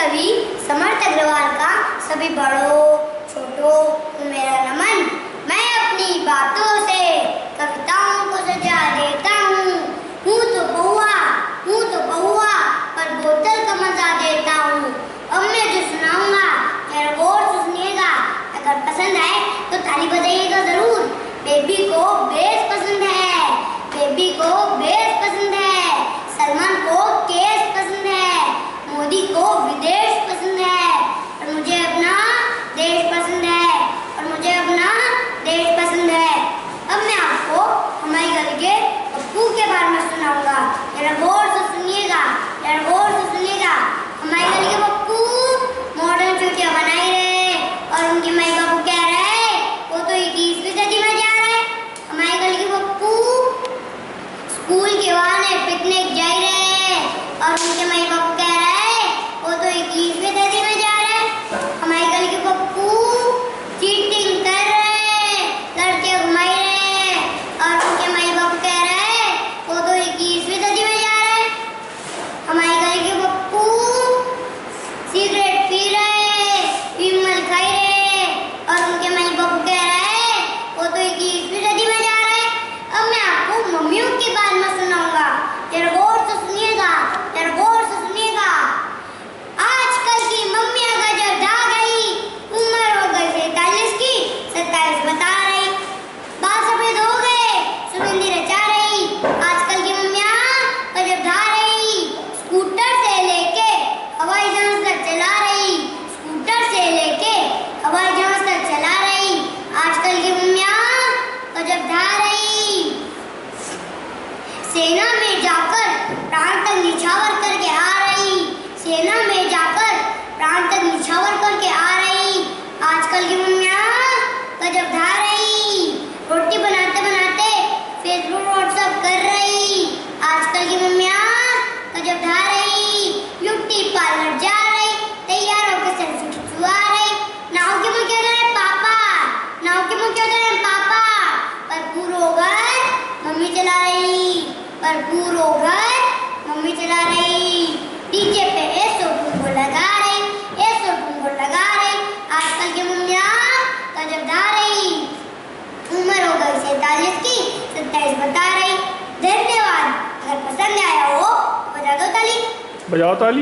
कवि समर्थ अग्रवाल का सभी बड़ों, छोटों को मेरा नमन। मैं अपनी बातों से, कविताओं को सजा देता हूँ। हूँ तो बहुआ हूँ तो बहुआ पर बोतल का मज़ा देता हूँ। अब मैं जो सुनाऊँगा जरा गौर सुनिएगा। अगर पसंद आए तो ताली बजाइएगा ज़रूर। बेबी को बेस पसंद है। बेबी को बेस पसंद है सलमान को केस पसंद है मोदी को विदेश पसंद है और मुझे अपना देश पसंद है और मुझे अपना देश पसंद है। अब मैं आपको हमारी गली के पप्पू के बारे में सुनाऊँगा। जरा गौर से सुनिएगा, जरा गौर से सुनिएगा। हमारी गली के पप्पू मॉडर्न चुटिया बनाई रहे और उनकी माई बाबू कह रहे वो तो इक्कीसवीं सदी में जा रहे हमारी गली के पप्पू स्कूल के बहाने पिकनिक जा रहे और उनके माई बाबू कह रहे वो तो इक्कीसवीं सदी में जा रहे हमारी गली के पप्पू चीटिंग कर रहे लड़के घुमाई रहे और उनके माई बाबू कह रहे वो तो इक्कीसवीं सदी में जा रहे हमारी गली के पप्पू सिगरेट पी रहे विमल खाई रहे और उनके माई बाबू कह रहे वो तो इक्कीसवीं सदी में जा रहे अब मैं आपको मम्मियों के बारे में सुनाऊँगा जरा गौर से सुनिएगा जरा गौर से सुनिएगा आजकल की मम्मियाँ गजब ढा गई उम्र हो गई सैतालीस की सत्ताईस बता रही बाल सफ़ेद हो गए सुगंधी रचा रही आजकल की मम्मियाँ गजब ढा रही स्कूटर से लेके हवाई जहाज़ तक चला रही स्कूटर से लेके हवाई जहाज़ तक चला रही आजकल की मम्मियाँ गजब ढा रही सेना में जाकर प्राण तक निछावर करके आ रही। सेना में जाकर प्राण तक निछावर करके आ रही। आजकल की मम्मियाँ गजब ढा रही। रोटी बनाते बनाते फेसबुक व्हाट्सएप कर रही। आजकल की मम्मियाँ गजब ढा रही। ब्यूटी पार्लर जा रही, तैयार होकर सेल्फी खिंचवा रही। नाव के मुँह क्या पापा? नाव के मुँह क्या पापा? पर पूरो घर मम्मी चला रही। पर पूरो घर मम्मी चला रही डीजे पे ऐसो टुंगो लगा रही ऐसो टुंगो लगा रही। आजकल की मम्मी तो जब जा रही। उम्र हो गई सैतालीस की, सत्ताईस बता रही। धन्यवाद अगर पसंद आया हो, बजा दो ताली। बजाओ ताली।